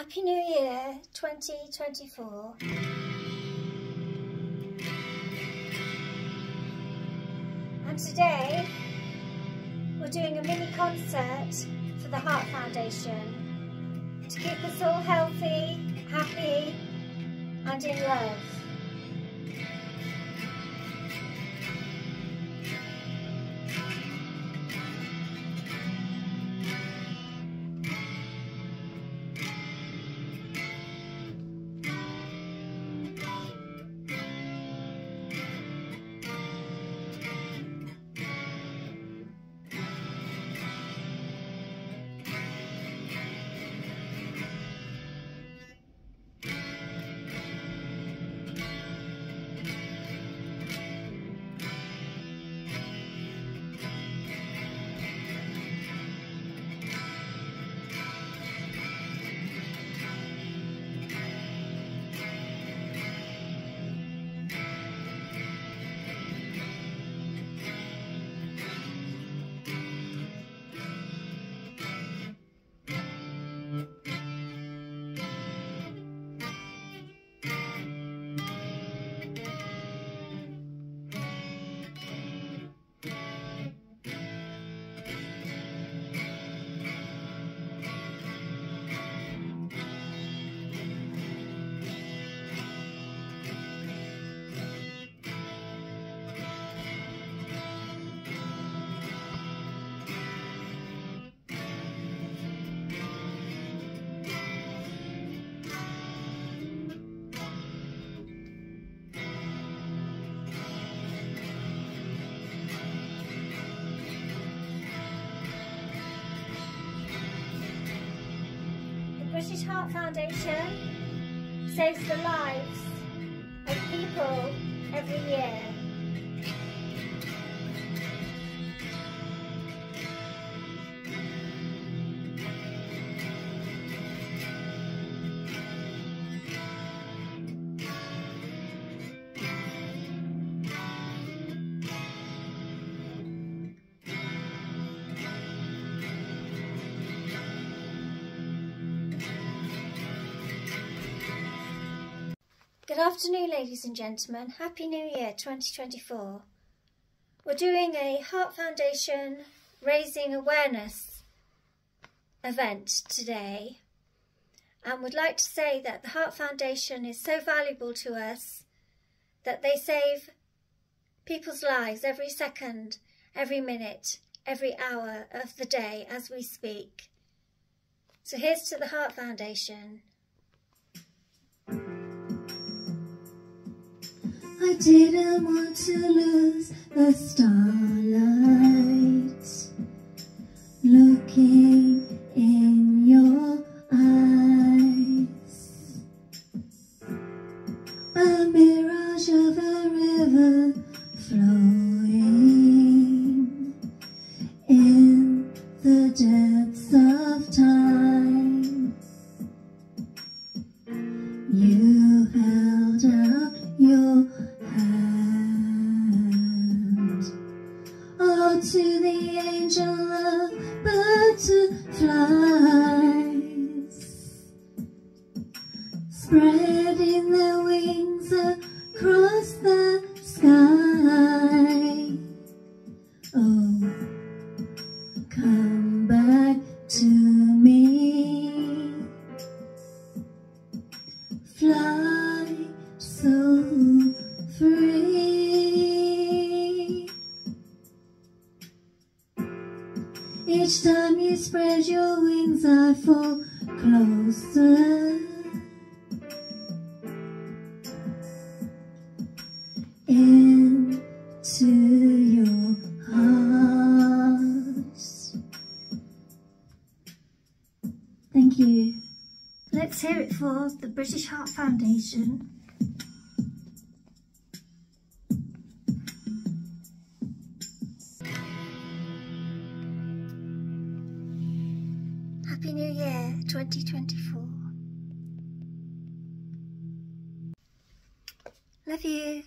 Happy New Year 2024. And today we're doing a mini concert for the Heart Foundation to keep us all healthy, happy and in love. Heart Foundation saves the lives of people every year. Good afternoon, ladies and gentlemen. Happy New Year 2024. We're doing a Heart Foundation Raising Awareness event today and would like to say that the Heart Foundation is so valuable to us that they save people's lives every second, every minute, every hour of the day as we speak. So here's to the Heart Foundation. I didn't want to lose the starlight Looking in your eyes. A mirage of a river flowing In the depths of time. You held out your Spreading their wings across the sky. Oh, come back to me. Fly so free. Each time you spread your wings I fall closer Let's hear it for the British Heart Foundation. Happy New Year 2024. Love you.